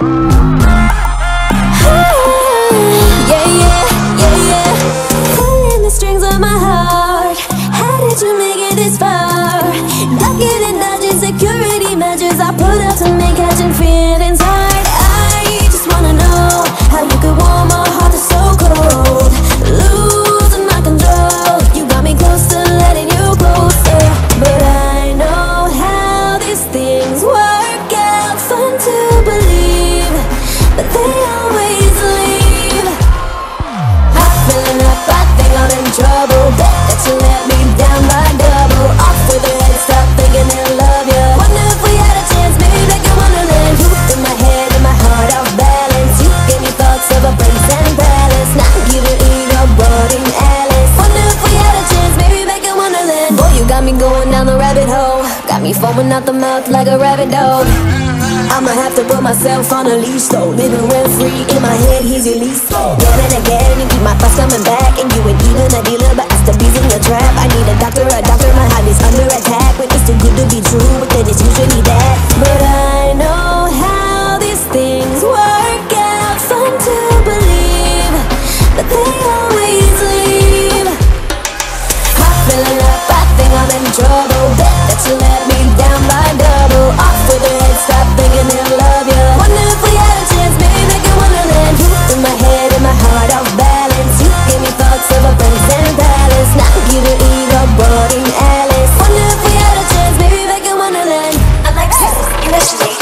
Bye. Foaming out the mouth like a rabbit dog. I'ma have to put myself on a leash though. Living rent free in my head, he's released. Again and again, and keep my thoughts coming back. And you ain't even a dealer, but I still bees in your trap. I need a doctor, a doctor, my heart is under attack. But it's too good to be true, but then it's usually that. But I know how these things work out. Fun to believe, but they always leave. I'm filling up, I think I'm in trouble to let me down by double Off with stop thinking and love you Wonder if we had a chance, maybe wonderland in my head and my heart off balance. You gave me thoughts of a and palace. Now you Alice. Wonder if we had a chance, maybe wonderland I like this,